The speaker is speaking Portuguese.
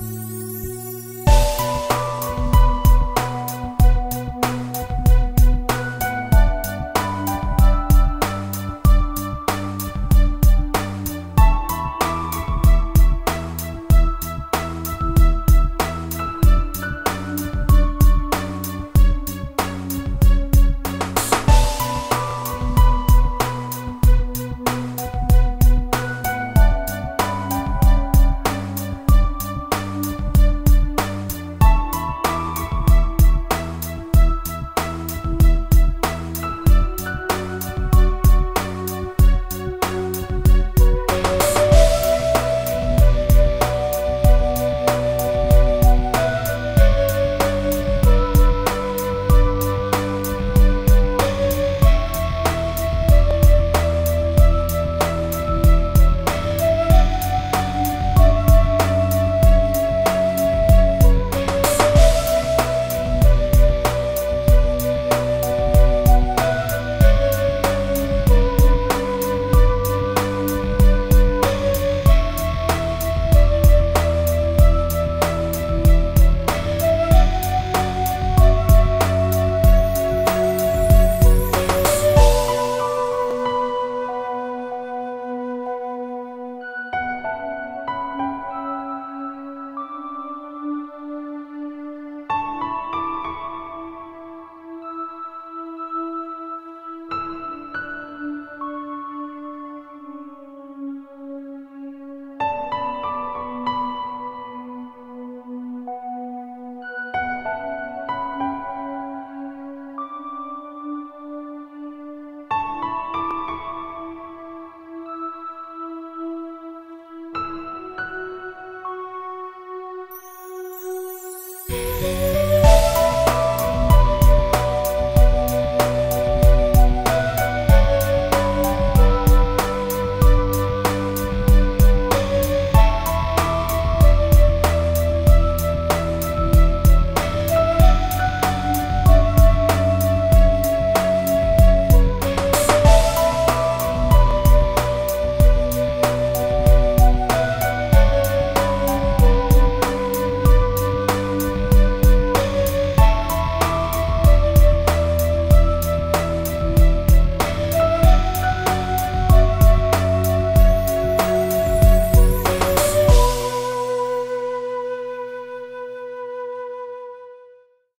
Música